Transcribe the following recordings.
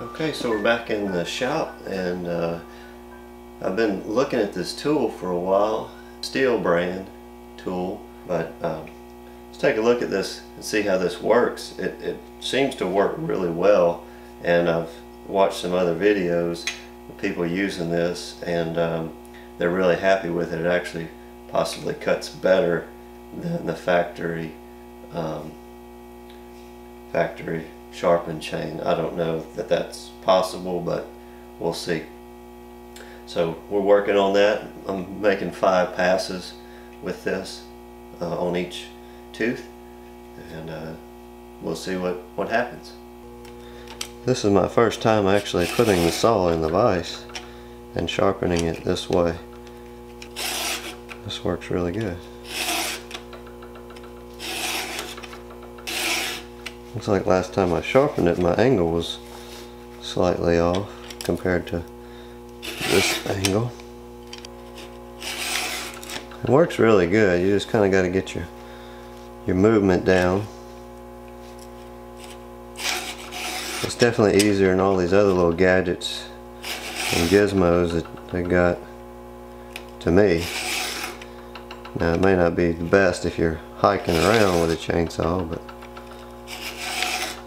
Okay, so we're back in the shop and uh, I've been looking at this tool for a while, Stihl brand tool, but um, let's take a look at this and see how this works. It, it seems to work really well and I've watched some other videos of people using this and um, they're really happy with it. It actually possibly cuts better than the factory um, factory sharpened chain. I don't know that that's possible, but we'll see. So we're working on that. I'm making five passes with this uh, on each tooth, and uh, we'll see what, what happens. This is my first time actually putting the saw in the vise and sharpening it this way. This works really good. Looks like last time I sharpened it my angle was slightly off compared to this angle. It works really good. You just kind of got to get your your movement down. It's definitely easier than all these other little gadgets and gizmos that they got to me. Now it may not be the best if you're hiking around with a chainsaw, but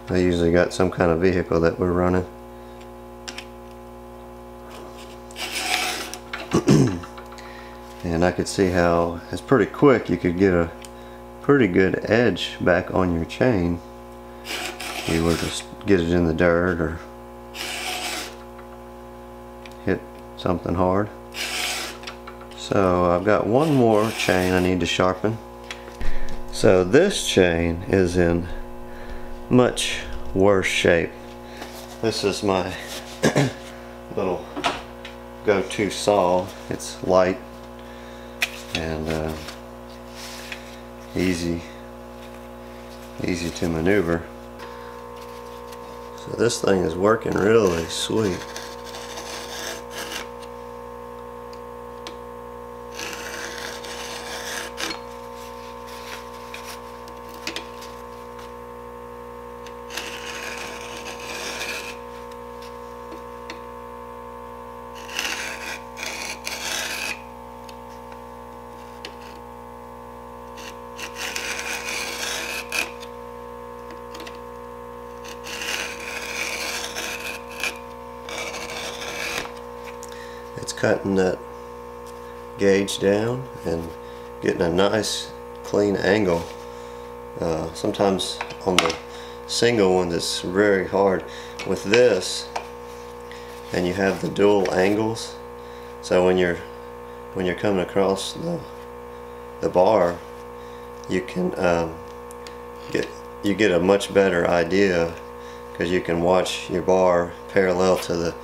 I usually got some kind of vehicle that we're running. and I could see how it's pretty quick you could get a pretty good edge back on your chain. You were to get it in the dirt or hit something hard. So I've got one more chain I need to sharpen. So this chain is in much worse shape. This is my little go-to saw. It's light and uh, easy easy to maneuver. So this thing is working really sweet. Cutting that gauge down and getting a nice clean angle. Uh, sometimes on the single one it's very hard. With this and you have the dual angles so when you're when you're coming across the the bar you can um, get you get a much better idea because you can watch your bar parallel to the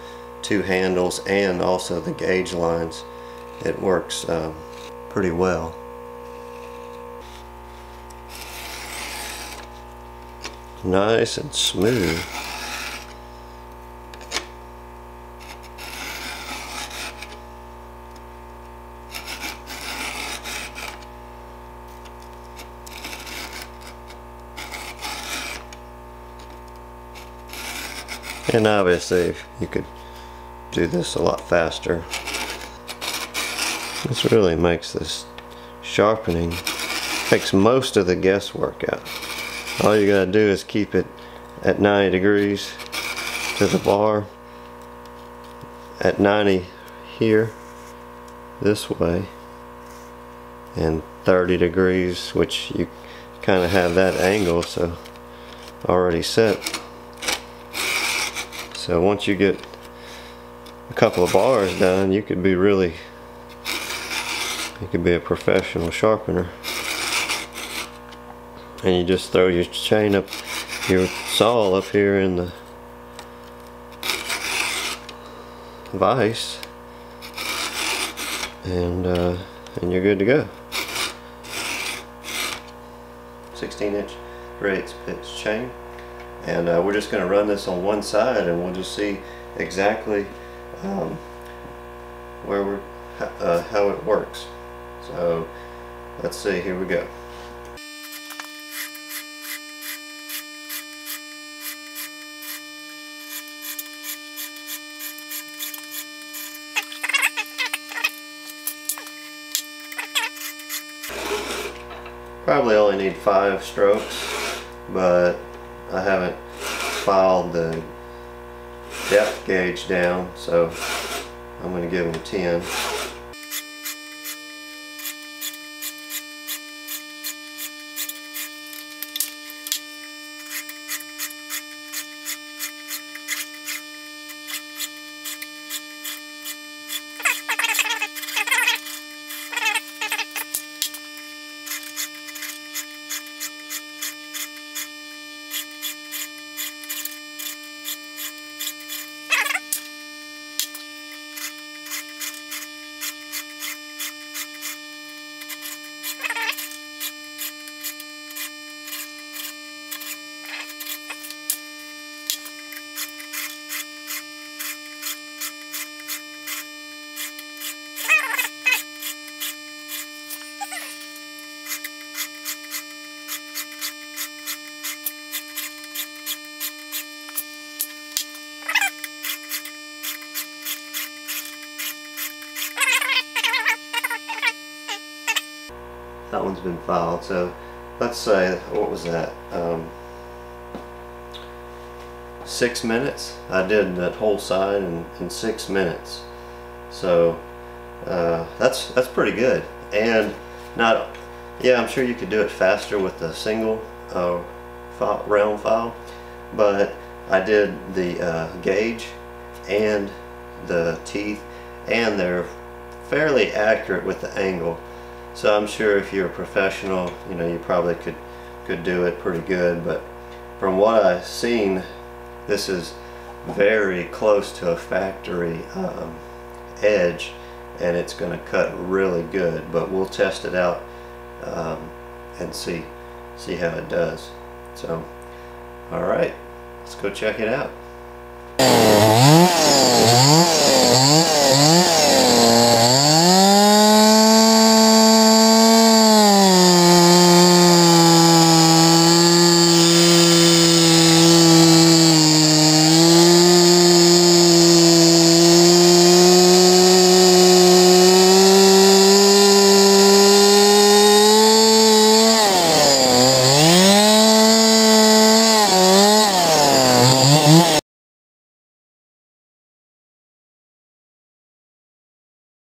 two handles and also the gauge lines. It works um, pretty well. Nice and smooth. And obviously you could do this a lot faster. This really makes this sharpening, takes most of the guesswork out. All you gotta do is keep it at 90 degrees to the bar, at 90 here, this way, and 30 degrees, which you kind of have that angle so already set. So once you get a couple of bars done, you could be really, you could be a professional sharpener. And you just throw your chain up, your saw up here in the vise, and uh, and you're good to go. 16 inch 3 8 pitch chain and uh, we're just going to run this on one side and we'll just see exactly um, where we're uh, how it works. So let's see. Here we go. probably only need five strokes but I haven't filed the depth gauge down so I'm going to give them 10 that one's been filed so let's say what was that um, six minutes? I did that whole side in, in six minutes. So uh, that's that's pretty good. And not yeah I'm sure you could do it faster with the single uh, file, round file but I did the uh, gauge and the teeth and they're fairly accurate with the angle so I'm sure if you're a professional, you know, you probably could could do it pretty good. But from what I've seen, this is very close to a factory um, edge, and it's going to cut really good. But we'll test it out um, and see see how it does. So, all right, let's go check it out.